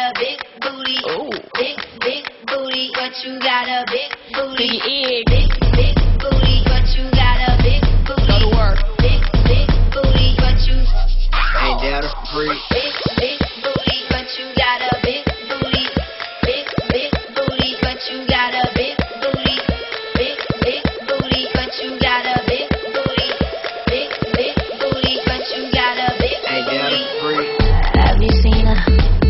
a big booty. Ooh. Big, big booty, but you got a big booty. Big, big, big booty, but you got a big booty. Go to work. Big, big booty, but you ain't down a freak. Big, big booty, but you got a big. Big, big booty, but you got a big booty. Big, big booty, but you got a big booty. Big, big booty, but you got a big booty. Ain't down a freak. Have you seen her?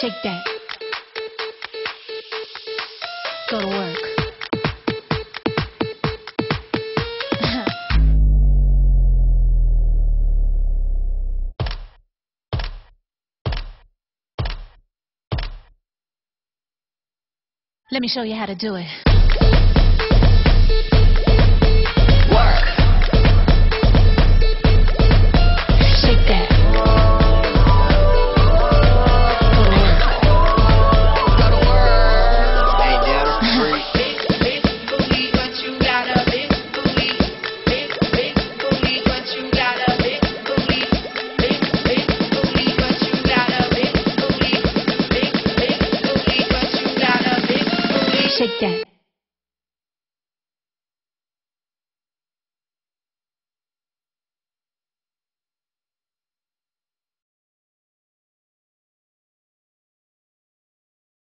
Shake that. Go to work. Let me show you how to do it. Take care.